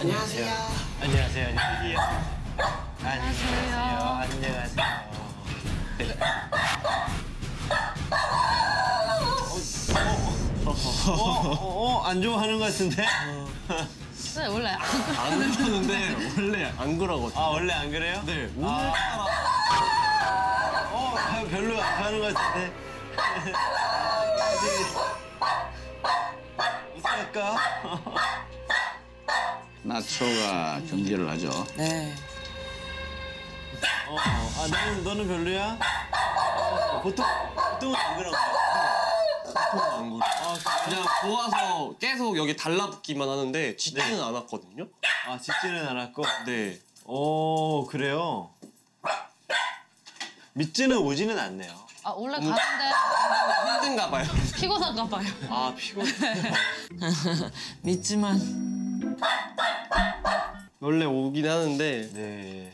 안녕하세요. 안녕하세요. 안녕하세요. 안녕하세요. 안녕하세요. 어, 어, 어, 안 좋아하는 것 같은데? 네, 원래 안안 그러는데 원래 안 그러거든요. 아, 원래 안 그래요? 네, 아. 어, 별로 안 좋아하는 것 같은데? 어떡할까? 나초가 경계를 하죠. 네. 어, 아, 너는, 너는 별로야? 어, 보통, 보통은 안 그런 거야. 안 그래. 그냥 좋아서 계속 여기 달라붙기만 하는데 짖지는 않았거든요. 아, 짖지는 않았고. 네. 오, 그래요? 믿지는 오지는 않네요. 아 원래 가는데 힘든가 봐요. 피곤한가 봐요. 아, 피곤해. 믿지만 원래 오긴 하는데 네.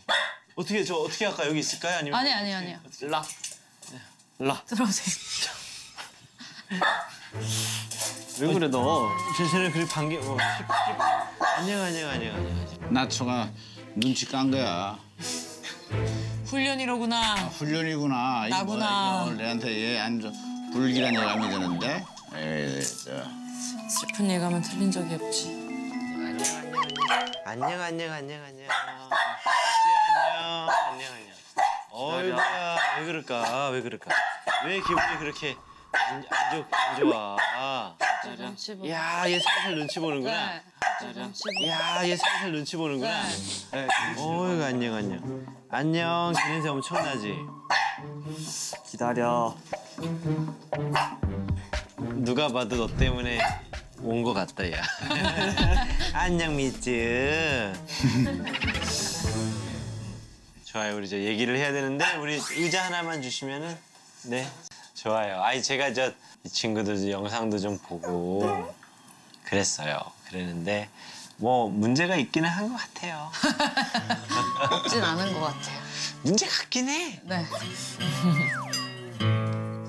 어떻게, 저 어떻게 할까? 여기 있을까요? 아니면? 아니 아니 아니요. 라. 라. 들어오세요. 왜 그래 너? 제가 그렇게 반겨, 어. 안녕, 안녕, 안녕, 안녕. 나초가 눈치 깐 거야. 훈련이로구나. 훈련이구나. 이거 나구나. 이거 내한테 얘안 줘. 불길한 예감이 드는데. 에이, 저. 슬픈 예감은 틀린 적이 없지. 안녕, 안녕, 안녕, 안녕. 안녕, 안녕, 안녕. 어이구야, 왜 그럴까? 왜 그럴까? 왜 기분이 그렇게 안, 안, 좋, 안 좋아? 눈치 보고. 야, 얘 살살 눈치 보는구나. 네. 눈치 보고. 야, 얘 살살 눈치 보는구나. 네. 어이구, 안녕, 안녕. 안녕, 그 냄새 엄청나지? 기다려. 누가 봐도 너 때문에 온 것 같다, 야. 안녕, 미츠. 좋아요, 우리 이제 얘기를 해야 되는데 우리 의자 하나만 주시면은 네, 좋아요. 아니 제가 저 이 친구들 영상도 좀 보고 그랬어요. 그랬는데 뭐 문제가 있기는 한 것 같아요. 없진 않은 것 같아요. 문제 같긴 해. 네.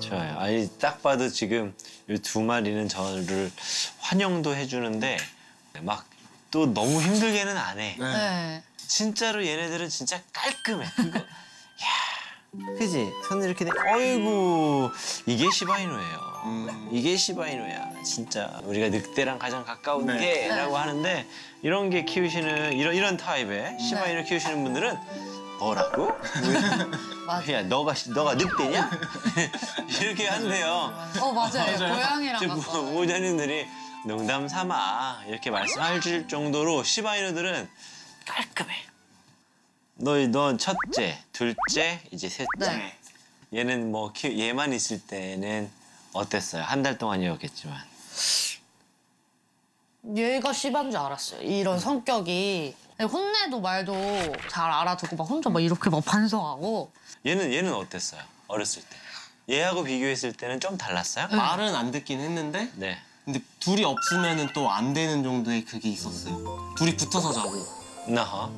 좋아요. 아니 딱 봐도 지금 이 두 마리는 저를 환영도 해주는데 막 또 너무 힘들게는 안 해. 네. 진짜로 얘네들은 진짜 깔끔해. 그거, 야, 그지? 손 이렇게 대, 어이구 이게 시바이누예요. 이게 시바이누야. 진짜 우리가 늑대랑 가장 가까운 게라고 하는데 이런 게 키우시는 이런 이런 타입의 시바이누 키우시는 분들은 뭐라고? 야 너가 너가 늑대냐? 이렇게 한대요. 어 맞아요. 고양이랑 지금 가까워. 모자님들이 농담 삼아 이렇게 말씀할 정도로 시바이누들은 깔끔해. 너넌 첫째, 둘째, 이제 셋째. 네. 얘는 뭐 키, 얘만 있을 때는 어땠어요? 한 달 동안이었겠지만. 얘가 씨발 줄 알았어요. 이런 성격이 혼내도 말도 잘 알아듣고 막 혼자 막 이렇게 막 반성하고 얘는 얘는 어땠어요? 어렸을 때. 얘하고 비교했을 때는 좀 달랐어요? 말은 안 듣긴 했는데 네. 근데 둘이 없으면은 또안 되는 정도의 그게 있었어요. 둘이 붙어서 자고 나하.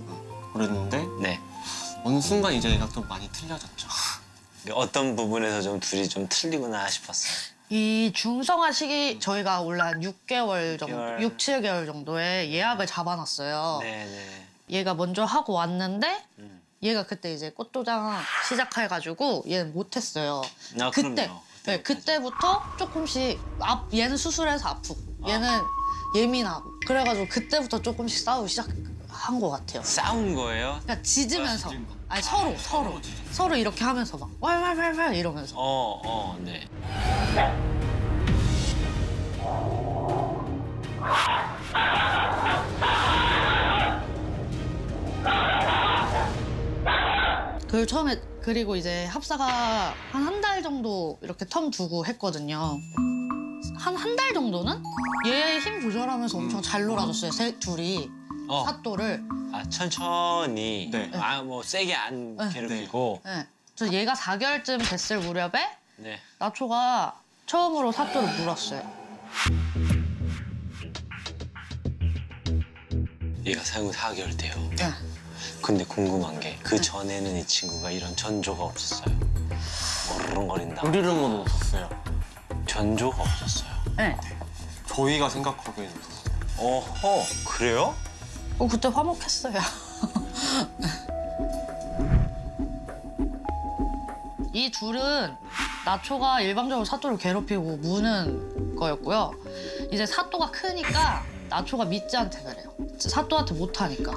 그랬는데 네. 어느 순간 이제 얘가 좀 많이 틀려졌죠. 어떤 부분에서 좀 둘이 좀 틀리구나 싶었어요. 이 중성화 시기 저희가 원래 한 6개월 정도, 개월. 6, 7개월 정도에 예약을 잡아놨어요. 네네. 얘가 먼저 하고 왔는데 음. 얘가 그때 이제 꽃도장 시작해가지고 얘는 못했어요. 아, 그때 그럼요. 네, 그때부터 조금씩 앞 얘는 수술해서 아프고 얘는 예민하고 그래가지고 그때부터 조금씩 싸우기 시작한 것 같아요. 싸운 거예요? 그러니까 짖으면서 짖은 거. 아니 서로 서로 서로 이렇게 하면서 막 왈왈왈왈 이러면서 어, 어, 네. 그걸 처음에 그리고 이제 합사가 한 한 달 정도 이렇게 텀 두고 했거든요. 한 한 달 정도는 얘 힘 조절하면서 엄청 잘 놀아줬어요. 세, 둘이 어. 사또를. 아, 천천히. 네. 아, 뭐, 세게 안 네. 괴롭히고. 네. 저 얘가 4개월쯤 됐을 무렵에 네. 나초가 처음으로 사또를 물었어요. 얘가 생후 4개월 돼요. 네. 근데 궁금한 게 그 전에는 이 친구가 이런 전조가 없었어요. 머르렁거린다. 우리는 없었어요. 전조가 없었어요. 네. 저희가 생각하기에는 없었어요. 어허, 그래요? 어, 그때 화목했어요. 이 둘은 나초가 일방적으로 사또를 괴롭히고 무는 거였고요. 이제 사또가 크니까 나초가 믿지한테 그래요. 사또한테 못하니까.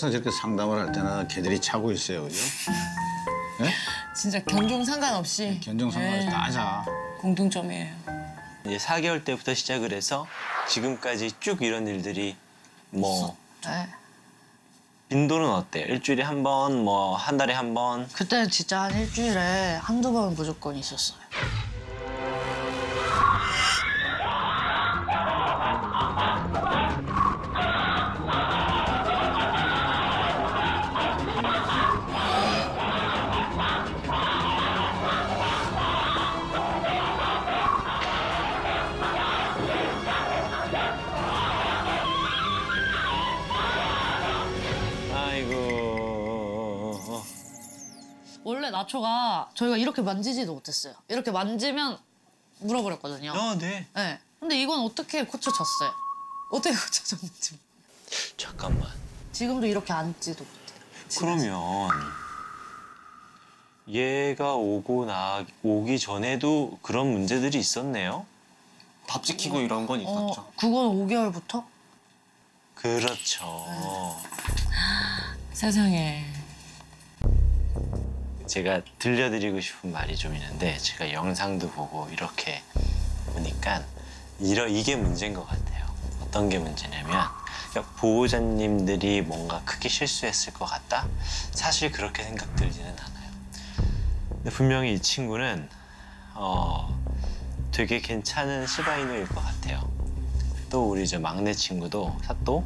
항상 저렇게 상담을 할 때는 걔들이 차고 있어요, 그죠? 진짜 견종 상관없이 견종 상관없이 네, 다 자. 공통점이에요. 이제 4개월 때부터 시작을 해서 지금까지 쭉 이런 일들이 뭐 네. 빈도는 어때요? 일주일에 한 번, 뭐 한 달에 한 번. 그때는 진짜 한 일주일에 한두 번 무조건 있었어요. 아이고. 원래 나초가 저희가 이렇게 만지지도 못했어요. 이렇게 만지면 물어버렸거든요. 아, 네. 네. 근데 이건 어떻게 고쳐졌어요? 어떻게 고쳐졌는지. 잠깐만. 지금도 이렇게 앉지도 못해요. 그러면 얘가 오고 나 오기 전에도 그런 문제들이 있었네요. 밥 지키고 이런 건 있었죠. 어, 그건 5개월부터? 그렇죠. 세상에. 제가 들려드리고 싶은 말이 좀 있는데 제가 영상도 보고 이렇게 보니까 이러 이게 문제인 것 같아요. 어떤 게 문제냐면 그러니까 보호자님들이 뭔가 크게 실수했을 것 같다. 사실 그렇게 생각 들지는 않아요. 근데 분명히 이 친구는 어 되게 괜찮은 시바이누일 것 같아요. 또 우리 저 막내 친구도 사또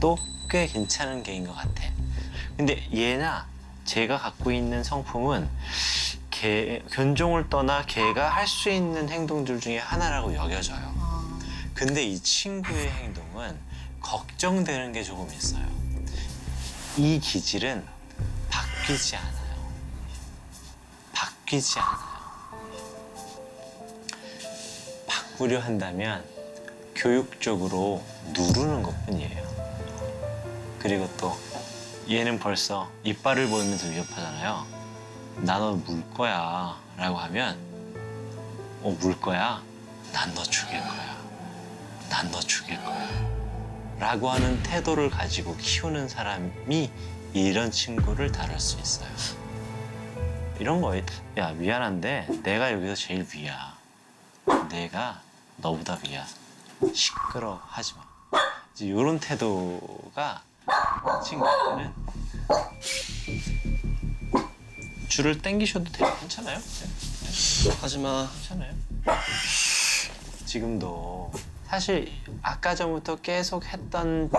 또 꽤 괜찮은 개인 것 같아. 근데 얘나 제가 갖고 있는 성품은 개, 견종을 떠나 개가 할 수 있는 행동들 중에 하나라고 여겨져요. 근데 이 친구의 행동은 걱정되는 게 조금 있어요. 이 기질은 바뀌지 않아요. 바뀌지 않아요. 바꾸려 한다면 교육적으로 누르는 것 뿐이에요. 그리고 또 얘는 벌써 이빨을 보이면서 위협하잖아요. 나 너 물 거야 라고 하면 어, 물 거야? 난 너 죽일 거야. 난 너 죽일 거야. 라고 하는 태도를 가지고 키우는 사람이 이런 친구를 다룰 수 있어요. 이런 거에 야 미안한데 내가 여기서 제일 위야. 내가 너보다 위야. 시끄러 하지 마. 이런 태도가 친구들은 줄을 당기셔도 돼요. 괜찮아요? 하지마. 괜찮아요. 지금도 사실 아까 전부터 계속 했던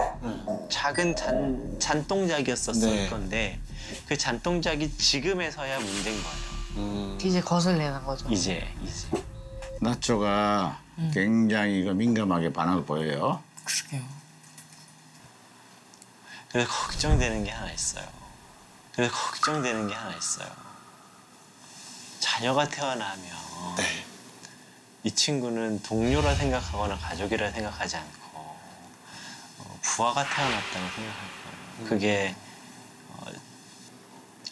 작은 잔, 잔동작이었었을 네. 건데 그 잔동작이 지금에서야 문제인 거예요. 음, 이제 거슬리는 거죠. 이제 이제 나초가 굉장히 그 민감하게 반응을 보여요. 그러게요. 그래서 걱정되는 게 하나 있어요. 그래서 걱정되는 게 하나 있어요. 자녀가 태어나면 네. 이 친구는 동료라 생각하거나 가족이라 생각하지 않고 어, 부하가 태어났다고 생각할 거예요. 그게 어,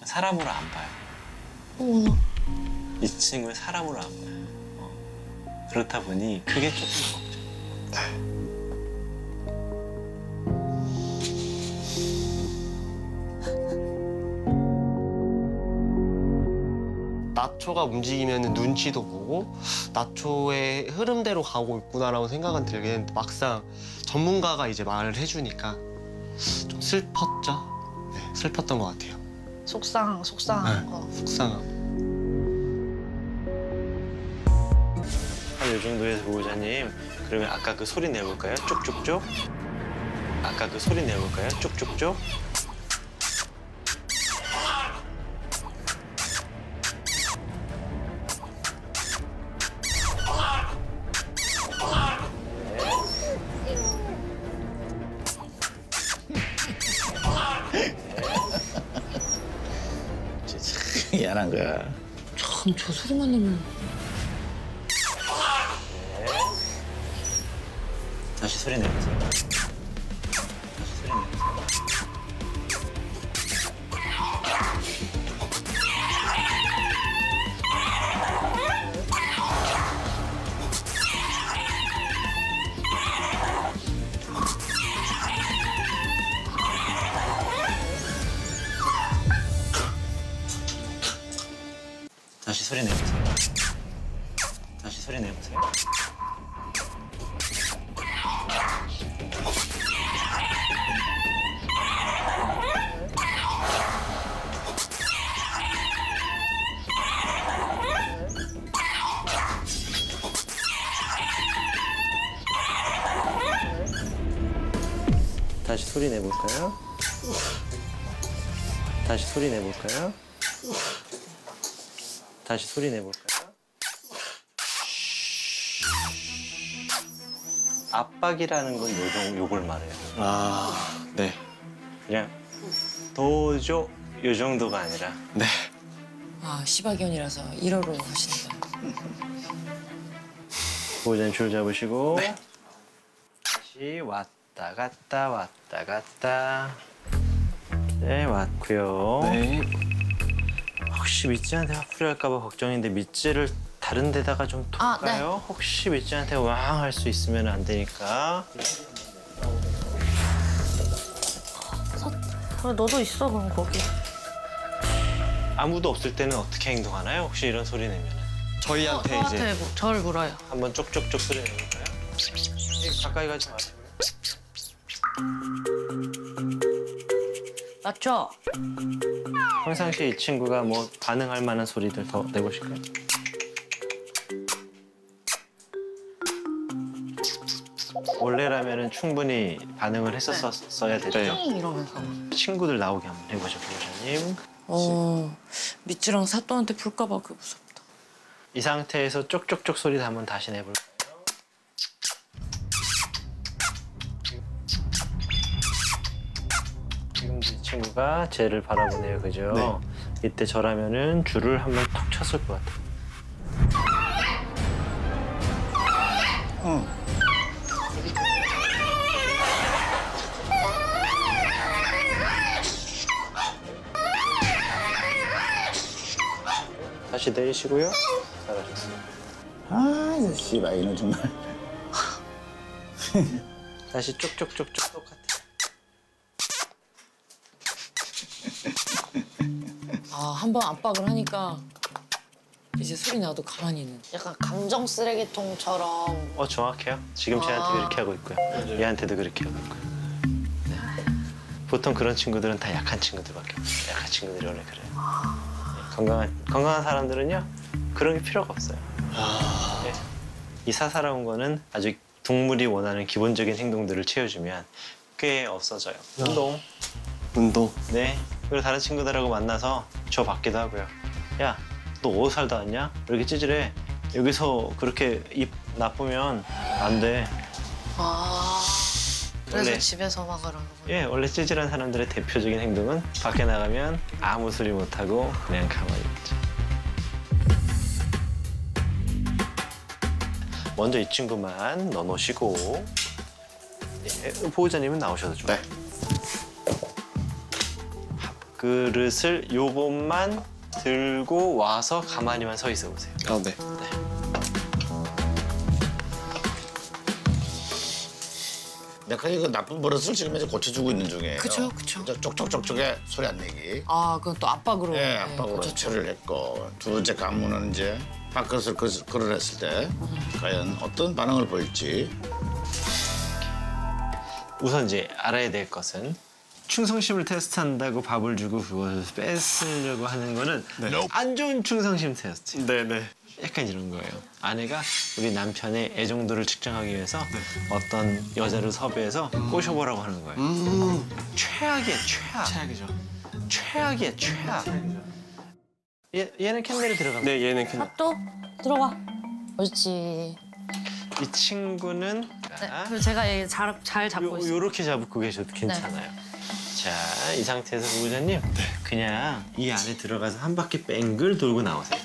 사람으로 안 봐요. 어머나. 이 친구를 사람으로 안 봐요. 어, 그렇다 보니 그게 조금 걱정. 나초가 움직이면 눈치도 보고 나초의 흐름대로 가고 있구나라고 생각은 들긴 했는데 막상 전문가가 이제 말을 해주니까 좀 슬펐죠. 네, 슬펐던 것 같아요. 속상, 속상한 네. 거. 속상하고. 한 요 정도에서 보호자님 그러면 아까 그 소리 내볼까요? 쭉쭉쭉 아까 그 소리 내볼까요? 쭉쭉쭉 미안한 거야. 참, 저 소리만 나면. 다시 소리 내보세요. 다시 소리 내보세요. 다시 소리 내보세요. 다시 소리 내볼까요? 다시 소리 내볼까요? 다시 소리 내볼까요? 압박이라는 건 요정 요걸 말해요. 아, 네. 그냥 도조 요 정도가 아니라 네. 아 시바견이라서 1호로 하신다. 보호자님 줄 잡으시고 다시 왔다 갔다 왔다 갔다 네 왔고요. 네. 혹시 밑지한테 화풀이 할까봐 걱정인데 밑지를 다른 데다가 좀 아, 네. 둘까요? 혹시 밑지한테 왕 할 수 있으면 안 되니까 그래 너도 있어 그럼 거기. 아무도 없을 때는 어떻게 행동하나요? 혹시 이런 소리 내면 저희한테 이제 저한테 뭐- 저를 물어요. 한번 쪽쪽쪽 소리 내볼까요? 예, 가까이 가지 마세요. 맞죠? 평상시에 이 친구가 뭐 반응할 만한 소리들 더 내보실까요? 원래라면은 충분히 반응을 했었어야 되죠. 띵 이러면서. 친구들 나오게 한번 해보죠, 보호자님. 어 밑주랑 사또한테 풀까봐 그 무섭다. 이 상태에서 쪽쪽쪽 소리도 한번 다시 내볼까요? 친구가 쟤를 바라보네요, 그죠? 이때 저라면은 줄을 한번 톡 쳤을 것 같아요. 다시 내리시고요. 잘하셨어요. 아, 이 씨바이는 정말. 다시 쪽쪽쪽쪽 똑같아. 아 한 번 압박을 하니까 이제 소리 나도 가만히 있는. 약간 감정 쓰레기통처럼 어 정확해요. 지금 쟤한테 아. 그렇게 하고 있고요. 얘한테도 그렇게 하고 있고요. 네. 보통 그런 친구들은 다 약한 친구들밖에 없어요. 약한 친구들이 원래 그래요. 네, 건강한 건강한 사람들은요 그런 게 필요가 없어요. 네. 이 사사로운 거는 아주 동물이 원하는 기본적인 행동들을 채워주면 꽤 없어져요. 운동. 운동. 네. 그리고 다른 친구들하고 만나서 저 받기도 하고요. 야, 너 어디 살다 왔냐? 이렇게 찌질해. 여기서 그렇게 입 나쁘면 안 돼. 아 그래서 원래- 집에서만 그러는 거예요. 예, 원래 찌질한 사람들의 대표적인 행동은 밖에 나가면 아무 소리 못 하고 그냥 가만히 있죠. 먼저 이 친구만 넣어놓으시고 예, 보호자님은 나오셔도 좋아요. 네. 그릇을 요것만 들고 와서 가만히만 서 있어 보세요. 아, 네. 내가 이거 나쁜 버릇을 지금 이제 고쳐주고 있는 중이에요. 그쵸, 그쵸. 이제 쪽쪽쪽쪽에 소리 안 내기. 아 그건 또 압박으로. 예, 네, 압박으로. 처리를 했고 두 번째 관문은 이제 밥그릇을 그- 걸어냈을 때 과연 어떤 반응을 보일지 우선 이제 알아야 될 것은 충성심을 테스트한다고 밥을 주고 그것을 뺏으려고 하는 거는 안 좋은 충성심 테스트. 네, 네. 약간 이런 거예요. 아내가 우리 남편의 애정도를 측정하기 위해서 어떤 여자를 섭외해서 꼬셔보라고 하는 거예요. 최악이야, 최악. 최악이죠. 최악이야, 최악. 얘, 얘는 캔넬에 들어갑니다. 네, 얘는 그냥 또 들어와. 옳지. 이 친구는 네, 그리고 제가 얘 잘, 잘 잡고 요, 있어요. 요렇게 잡고 계셔도 괜찮아요. 자, 이 상태에서 보호자님 그냥 이 안에 들어가서 한 바퀴 뺑글 돌고 나오세요.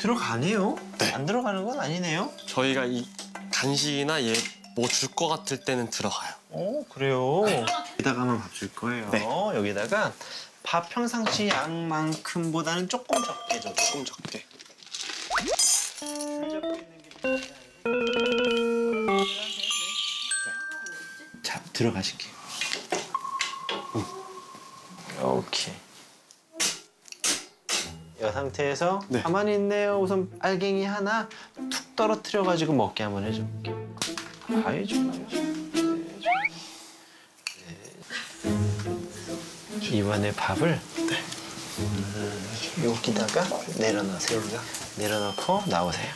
들어가네요. 안 들어가는 건 아니네요. 저희가 이 간식이나 얘 뭐 줄 것 같을 때는 들어가요. 오 그래요. 여기다가만 밥 줄 거예요. 네. 여기다가 밥 평상시 양만큼보다는 조금 적게 줘. 조금 적게. 자 들어가실게요. 오케이. 이 상태에서 네. 가만히 있네요. 우선 알갱이 하나 툭 떨어뜨려 가지고 먹게 한번 해줄게요. 아이 좋아요. 네. 네. 이번에 밥을 음, 여기다가 내려놓으세요. 내려놓고 나오세요.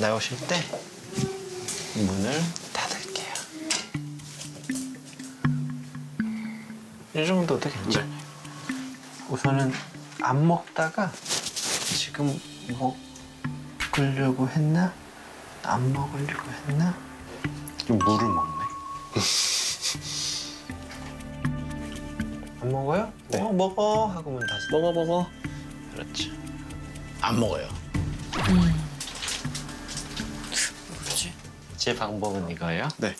나오실 때 문을 닫을게요. 이 정도도 괜찮아요. 우선은 안 먹다가 지금 먹으려고 했나? 안 먹으려고 했나? 좀 물을 먹네. 안 먹어요? 네. 어, 먹어 하고 문 다시 먹어 먹어. 그렇죠. 안 먹어요. 그렇지. 제 방법은 이거예요. 네.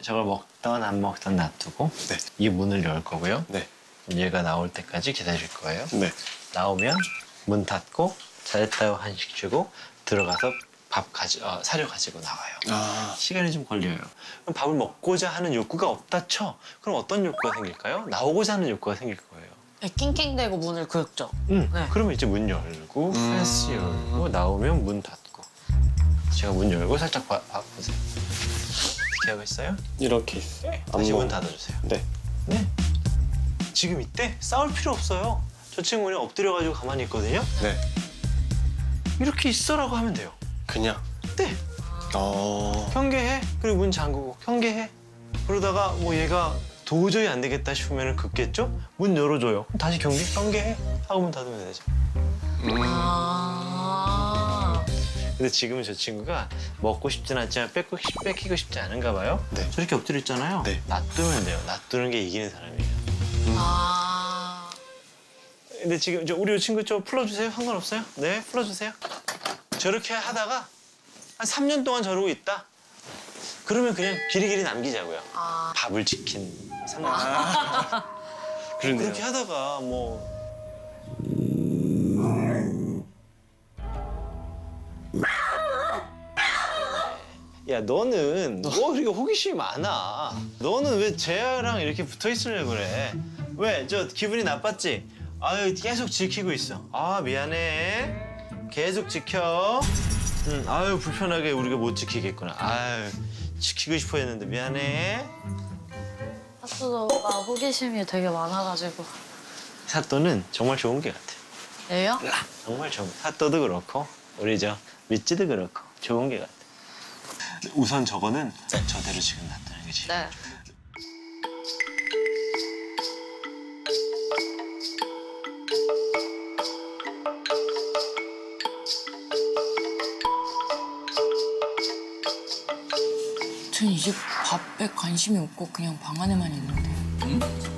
저걸 먹던 안 먹던 놔두고 네. 이 문을 열 거고요. 네. 얘가 나올 때까지 기다릴 거예요. 네. 나오면 문 닫고 잘했다고 한식 주고 들어가서 밥 가지 어, 사료 가지고 나와요. 아. 시간이 좀 걸려요. 그럼 밥을 먹고자 하는 욕구가 없다 쳐. 그럼 어떤 욕구가 생길까요? 나오고자 하는 욕구가 생길 거예요. 네, 낑낑대고 문을 긁죠. 응. 네. 그러면 이제 문 열고 음. 펜스 열고 나오면 문 닫고. 제가 문 열고 살짝 봐, 봐 보세요. 어떻게 하고 있어요? 이렇게 있어요. 안 다시 문. 닫아주세요. 네. 네. 지금 이때 싸울 필요 없어요. 저 친구는 엎드려가지고 가만히 있거든요. 네. 이렇게 있어라고 하면 돼요. 그냥. 네. 어. 경계해. 그리고 문 잠그고 경계해. 그러다가 뭐 얘가 도저히 안 되겠다 싶으면 긋겠죠? 문 열어줘요. 다시 경계, 경계해. 하고 문 닫으면 되죠. 음. 아. 근데 지금은 저 친구가 먹고 싶진 않지만 뺏고, 싶- 뺏기고 싶지 않은가 봐요. 네. 저렇게 엎드려 있잖아요. 네. 놔두면 돼요. 놔두는 게 이기는 사람이에요. 아. 근데 지금 저 우리 친구 좀 풀어주세요. 상관없어요? 네, 풀어주세요. 저렇게 하다가 한 3년 동안 저러고 있다. 그러면 그냥 길이길이 남기자고요. 아. 밥을 지킨 상관. 그러네요. 그렇게 하다가 뭐. 야 너는 뭐 그렇게 호기심이 많아? 너는 왜 쟤랑 이렇게 붙어 있으려고 그래? 왜? 저 기분이 나빴지? 아유 계속 지키고 있어. 아 미안해. 계속 지켜. 응 아유 불편하게 우리가 못 지키겠구나. 아유 지키고 싶어 했는데 미안해 하수도가 호기심이 되게 많아가지고. 사또는 정말 좋은 게 같아 예요? 정말 좋은 사또도 그렇고 우리 저 미찌도 그렇고 좋은 게 같아. 우선 저거는 저대로 지금 놔두는 게 제일 네. 전 이제 밥에 관심이 없고 그냥 방 안에만 있는데.